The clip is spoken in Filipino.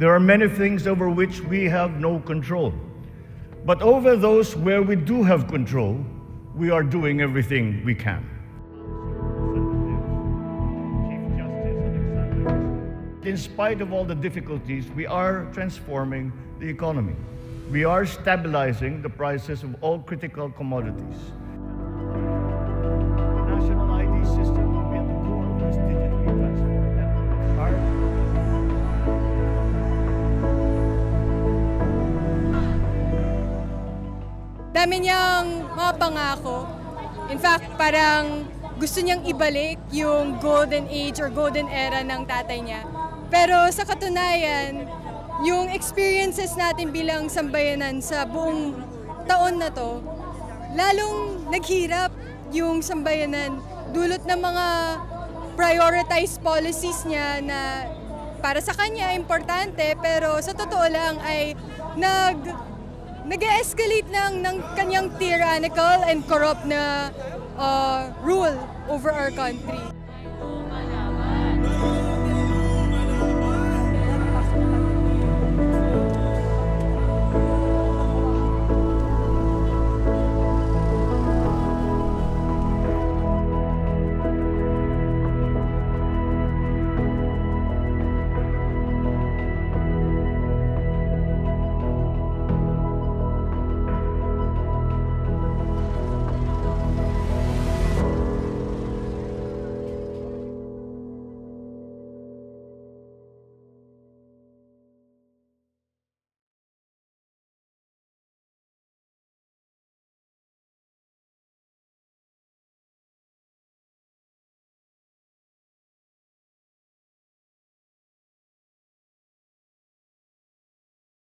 There are many things over which we have no control. But over those where we do have control, we are doing everything we can. In spite of all the difficulties, we are transforming the economy. We are stabilizing the prices of all critical commodities. The national ID system Dami niyang mga pangako. In fact, parang gusto niyang ibalik yung golden age or golden era ng tatay niya. Pero sa katunayan, yung experiences natin bilang sambayanan sa buong taon na to, lalong naghirap yung sambayanan dulot ng mga prioritized policies niya na para sa kanya importante pero sa totoo lang ay nag nag-escalate ng, ng kanyang tyrannical and corrupt na uh, rule over our country.